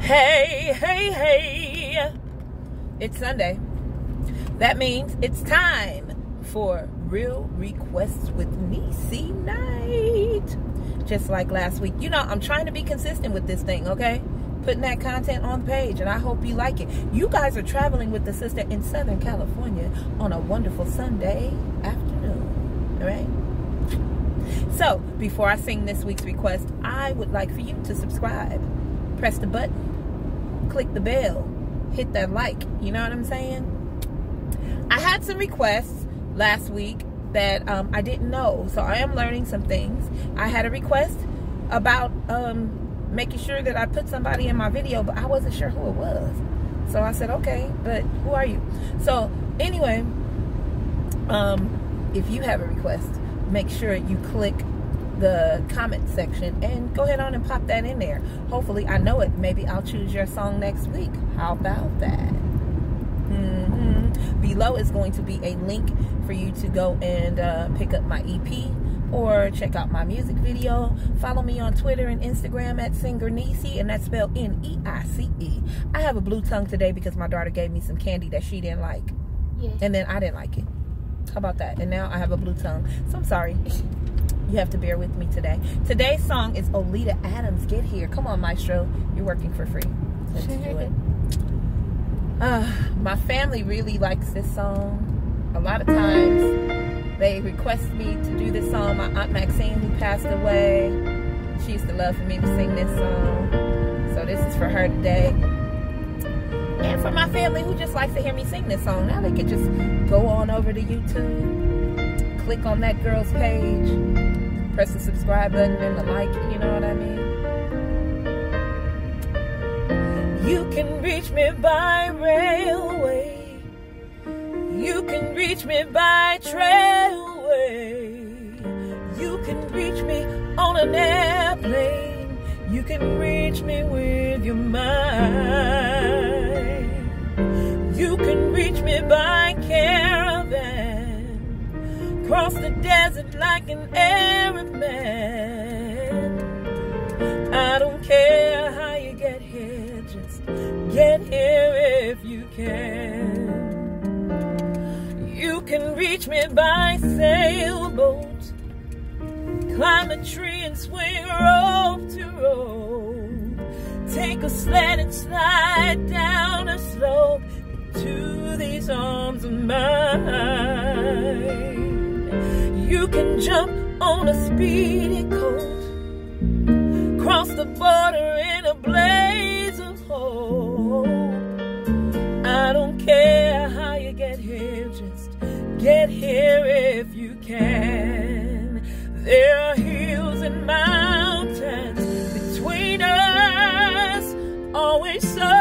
Hey, hey, hey. It's Sunday. That means it's time for Real Requests with NeiCe Knight. Just like last week. You know, I'm trying to be consistent with this thing, okay? Putting that content on the page, and I hope you like it. You guys are traveling with the sister in Southern California on a wonderful Sunday afternoon, all right? So, before I sing this week's request, I would like for you to subscribe. Press the button, click the bell, hit that like. You know what I'm saying? I had some requests last week that um, I didn't know, so I am learning some things. I had a request about um, making sure that I put somebody in my video, but I wasn't sure who it was. So I said, okay, but who are you? So anyway, um, if you have a request, make sure you click the comment section and go ahead on and pop that in there. Hopefully, I know it. Maybe I'll choose your song next week. How about that? Mm-hmm. Below is going to be a link for you to go and uh, pick up my EP or check out my music video. Follow me on Twitter and Instagram at Singer NeiCe, and that's spelled N-E-I-C-E. I have a blue tongue today because my daughter gave me some candy that she didn't like. Yeah. And then I didn't like it. How about that? And now I have a blue tongue. So I'm sorry. You have to bear with me today. Today's song is Oleta Adams. Get here. Come on, Maestro. You're working for free. Let's do it. Uh, my family really likes this song. A lot of times they request me to do this song. My Aunt Maxine, who passed away, she used to love for me to sing this song. So this is for her today. And for my family who just likes to hear me sing this song. Now they can just go on over to YouTube, click on that girl's page, press the subscribe button and the like, you know what I mean? You can reach me by railway. You can reach me by trailway. You can reach me on an airplane. You can reach me with your mind. You can reach me by caravan. Cross the desert like an Arab. I don't care how you get here, just get here if you can. You can reach me by sailboat. Climb a tree and swing rope to rope. Take a sled and slide down a slope to these arms of mine. You can jump on a speedy coat. Cross the border in a blaze of hope. I don't care how you get here, just get here if you can. There are hills and mountains between us, always something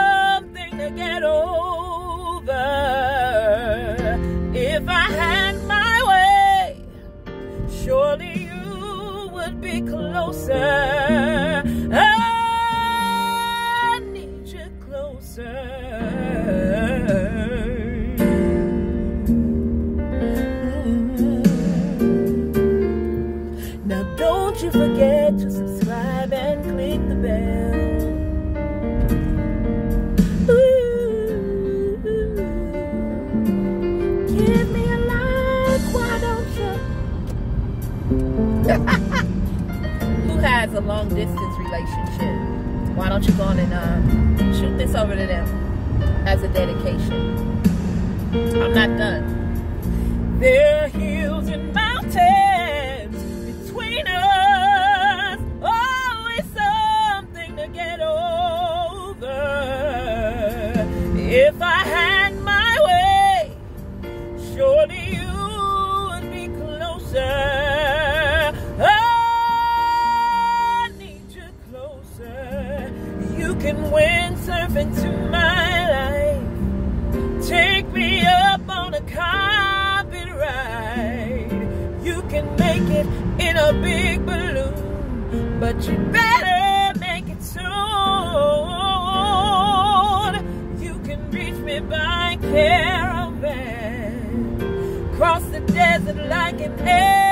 I need you closer. Mm. Now don't you forget to subscribe and click the bell. Give me has a long distance relationship? Why don't you go on and um, shoot this over to them as a dedication? I'm not done. There are hills and mountains it in a big balloon, but you better make it soon. You can reach me by caravan, cross the desert like an Arab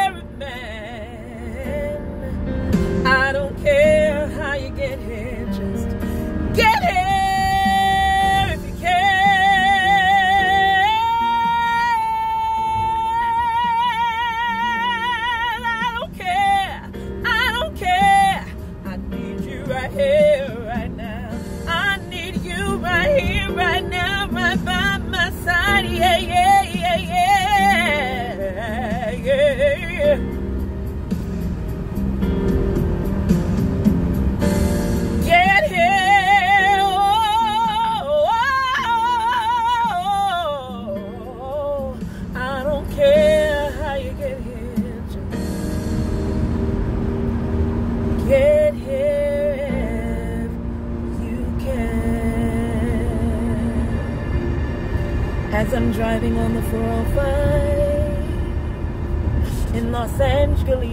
as I'm driving on the 405 in Los Angeles.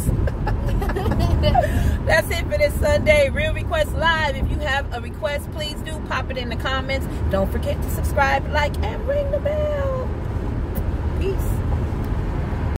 That's it for this Sunday. Real Request Live. If you have a request, please do pop it in the comments. Don't forget to subscribe, like, and ring the bell.